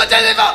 我叫你放